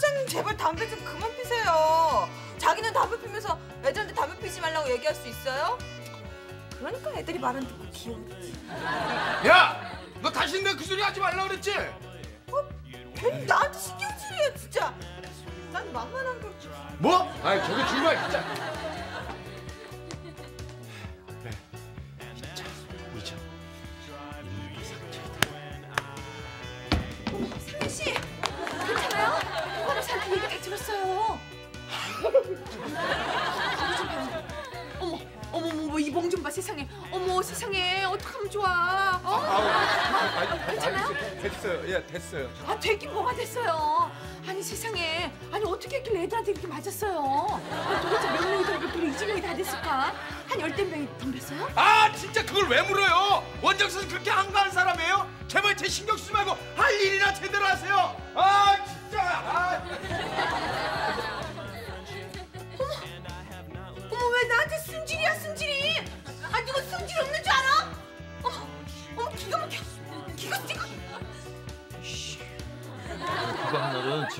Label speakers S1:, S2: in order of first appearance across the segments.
S1: 사장님 제발 담배 좀 그만 피세요. 자기는 담배 피면서 애들한테 담배 피지 말라고 얘기할 수 있어요? 그러니까 애들이 말은 듣고 귀여우지.
S2: 야! 너 다시 내그 소리 하지 말라 그랬지?
S1: 괜히 나한테 신경질이야 진짜. 난 만만한 걸.
S2: 뭐? 아이 저기 출발 진짜.
S3: 좀 봐, 세상에. 어머, 세상에, 어떡하면 좋아? 어? 괜찮아요?
S2: 됐어요. 예, 됐어요.
S3: 아, 되긴 뭐가 됐어요. 아니, 세상에. 아니, 어떻게 했길래 애들한테 이렇게 맞았어요? 아, 도대체 몇 명이 덤볐길래 이 지경이 다 됐을까? 한 열댓 명이 덤볐어요?
S2: 아 진짜 그걸 왜 물어요? 원장 선생 그렇게 한가한 사람이에요? 제발 제 신경 쓰지 말고 할 일이나 제대로 하세요.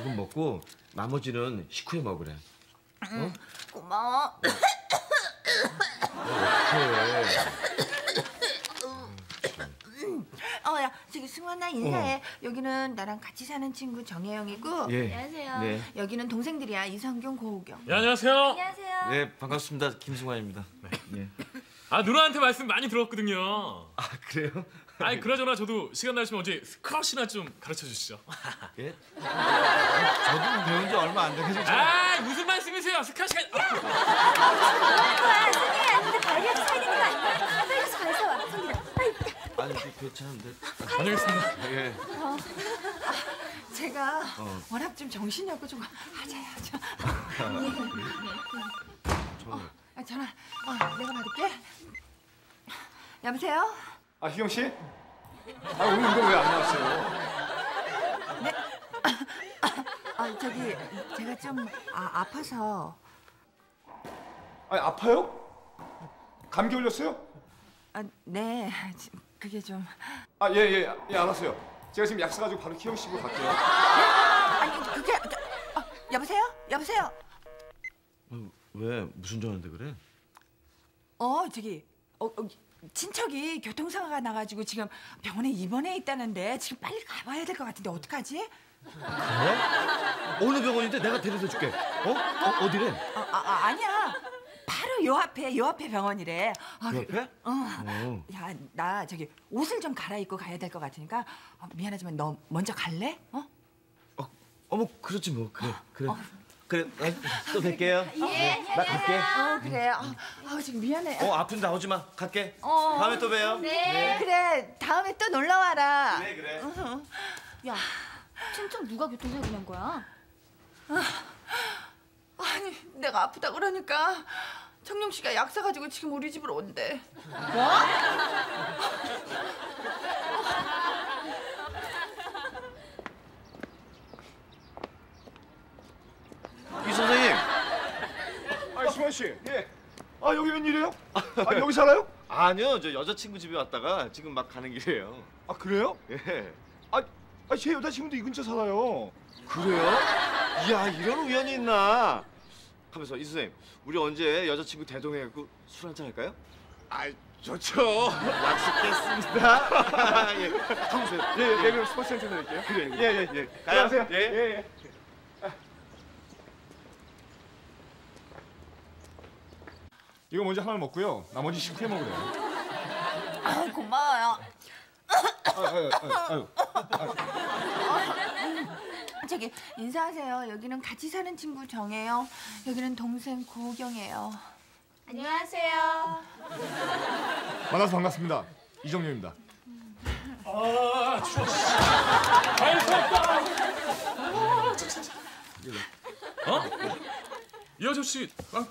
S4: 지금 먹고 나머지는 식후에 먹으래. 어?
S3: 고마워. 어, 야, 저기 승환아 인사해. 여기는 나랑 같이 사는 친구 정혜영이고.
S4: 예.
S3: 안녕하세요.
S4: 네.
S3: 여기는 동생들이야 이성경, 고우경.
S5: 예, 안녕하세요.
S3: 안녕하세요.
S4: 네 반갑습니다 김승환입니다. 예.
S5: 아 누나한테 말씀 많이 들었거든요.
S4: 아 그래요?
S5: 아니 그나저나 저도 시간 나시면 어제 스쿼시나 좀 가르쳐 주시죠.
S4: 예? 저도 배운 지 얼마 안 돼서 잘.
S5: 아 무슨 말씀이세요? 스쿼시가
S3: 다리에서 사야 되는 거 아니야? 빨리 가서 가서 와. 빨리.
S4: 아니 그 괜찮은데.
S5: 다녀오겠습니다.
S4: 예.
S3: 제가 워낙 좀 정신이 없고 좀 하자야 하자. 어, 아, 전화. 어, 내가 받을게. 여보세요?
S2: 아 희경 씨? 아 오늘 운동 왜안 나왔어요?
S3: 아, 저기 제가 좀 아, 아파서.
S2: 아니 아파요? 감기 걸렸어요?
S3: 아, 네. 지- 그게 좀.
S2: 아예예 예, 알았어요. 제가 지금 약 사가지고 바로 희경 씨로 갈게요.
S3: 아니, 그게. 저, 어, 여보세요? 여보세요?
S4: 어, 왜 무슨 전화인데 그래?
S3: 어, 저기. 어, 어, 친척이 교통사고가 나가지고 지금 병원에 입원해 있다는데 지금 빨리 가봐야 될 것 같은데 어떡하지?
S4: 어느 병원인데 내가 데려다 줄게. 어? 어 어디래?
S3: 아, 아, 아, 아 니야. 바로 요 앞에 요 앞에 병원이래. 아,
S4: 그 옆에?
S3: 어.
S4: 어.
S3: 야, 나 저기 옷을 좀 갈아입고 가야 될 것 같으니까 어, 미안하지만 너 먼저 갈래? 어?
S4: 어, 어머 그렇지 뭐 그래 그래 그래 어, 또 뵐게요. 예, 나 갈게.
S3: 어, 그래. 아, 아, 지금 미안해.
S4: 어 아픈데 나오지 마. 갈게.
S3: 어.
S4: 다음에 또 봬요.
S3: 네. 그래. 다음에 또 놀러 와라.
S4: 그래 그래.
S6: 야, 친척 누가 교통사고 난 거야?
S3: 아니, 내가 아프다 그러니까 청룡 씨가 약 사가지고 지금 우리 집으로 온대.
S4: 이 선생님.
S2: 아 승환 씨. 예. 아 여기 웬일이에요? 아 여기 살아요?
S4: 아니요 저 여자친구 집에 왔다가 지금 막 가는 길이에요.
S2: 아 그래요?
S4: 예.
S2: 아, 아, 제 여자친구도 이 근처 살아요.
S4: 그래요? 이야 이런 우연이 있나? 하면서 이 선생님 우리 언제 여자친구 대동해갖고 술 한잔 할까요?
S2: 아, 좋죠.
S4: 약속했습니다. 예. 가보세요.
S2: 예, 예, 예, 그럼 스포츠 센터 드릴게요.
S4: 그래.
S2: 예, 예, 예.
S4: 가요.
S2: 안녕하세요.
S4: 예.
S2: 예, 예. 이거 먼저 하나 먹고요. 나머지 식후에 먹으래요.
S3: 아, 고마워요.
S2: 아유, 아유, 아유.
S3: 저기 인사하세요. 여기는 같이 사는 친구 정혜영. 여기는 동생 고경이에요.
S6: 안녕하세요.
S2: 만나서 반갑습니다. 이정료입니다.
S5: 아 추워. 잘 섰다. 어? 이 아저씨 아,
S3: 어, 야!